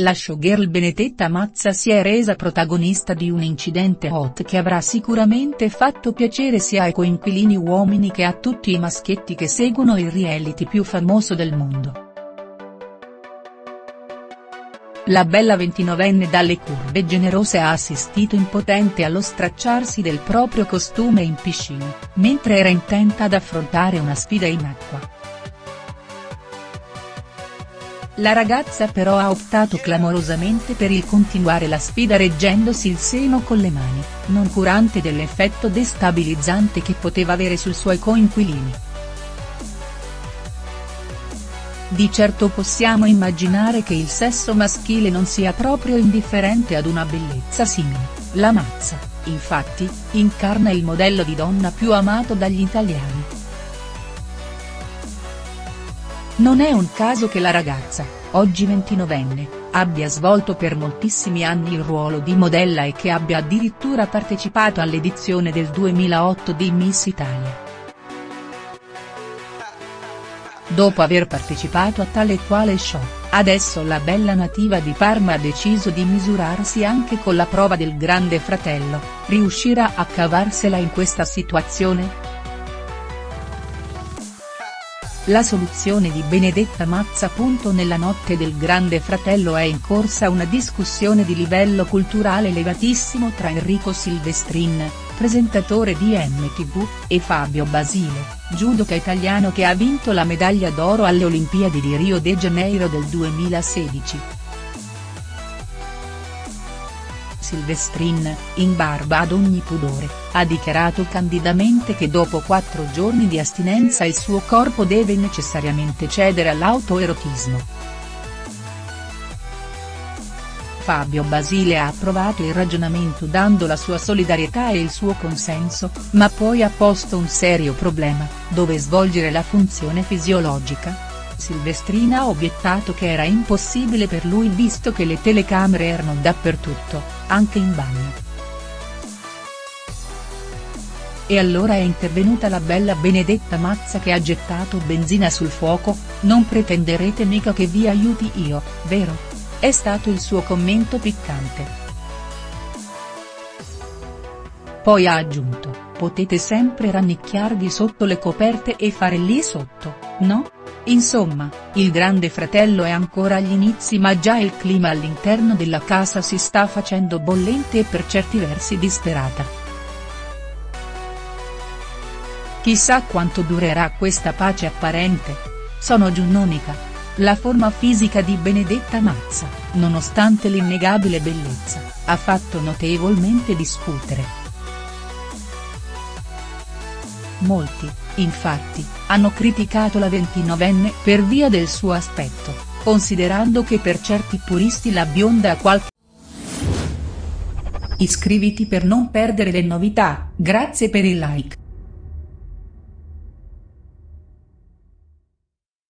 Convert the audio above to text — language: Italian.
La showgirl Benedetta Mazza si è resa protagonista di un incidente hot che avrà sicuramente fatto piacere sia ai coinquilini uomini che a tutti i maschietti che seguono il reality più famoso del mondo. La bella ventinovenne dalle curve generose ha assistito impotente allo stracciarsi del proprio costume in piscina, mentre era intenta ad affrontare una sfida in acqua. La ragazza però ha optato clamorosamente per il continuare la sfida reggendosi il seno con le mani, non curante dell'effetto destabilizzante che poteva avere sui suoi coinquilini. Di certo possiamo immaginare che il sesso maschile non sia proprio indifferente ad una bellezza simile, la Mazza, infatti, incarna il modello di donna più amato dagli italiani. Non è un caso che la ragazza, oggi ventinovenne, abbia svolto per moltissimi anni il ruolo di modella e che abbia addirittura partecipato all'edizione del 2008 di Miss Italia. Dopo aver partecipato a tale e quale show, adesso la bella nativa di Parma ha deciso di misurarsi anche con la prova del grande fratello, riuscirà a cavarsela in questa situazione?. La soluzione di Benedetta Mazza. Nella notte del Grande Fratello è in corsa una discussione di livello culturale elevatissimo tra Enrico Silvestrin, presentatore di MTV, e Fabio Basile, judoka italiano che ha vinto la medaglia d'oro alle Olimpiadi di Rio de Janeiro del 2016. Silvestrin, in barba ad ogni pudore, ha dichiarato candidamente che dopo quattro giorni di astinenza il suo corpo deve necessariamente cedere all'autoerotismo. Fabio Basile ha approvato il ragionamento dando la sua solidarietà e il suo consenso, ma poi ha posto un serio problema, dove svolgere la funzione fisiologica?. Silvestrina ha obiettato che era impossibile per lui visto che le telecamere erano dappertutto, anche in bagno. E allora è intervenuta la bella Benedetta Mazza che ha gettato benzina sul fuoco, non pretenderete mica che vi aiuti io, vero? È stato il suo commento piccante. Poi ha aggiunto, potete sempre rannicchiarvi sotto le coperte e fare lì sotto, no?. Insomma, il grande fratello è ancora agli inizi ma già il clima all'interno della casa si sta facendo bollente e per certi versi disperata. Chissà quanto durerà questa pace apparente. Sono Giunnonica. La forma fisica di Benedetta Mazza, nonostante l'innegabile bellezza, ha fatto notevolmente discutere. Molti, infatti, hanno criticato la ventinovenne per via del suo aspetto, considerando che per certi puristi la bionda ha qualche Iscriviti per non perdere le novità, grazie per il like.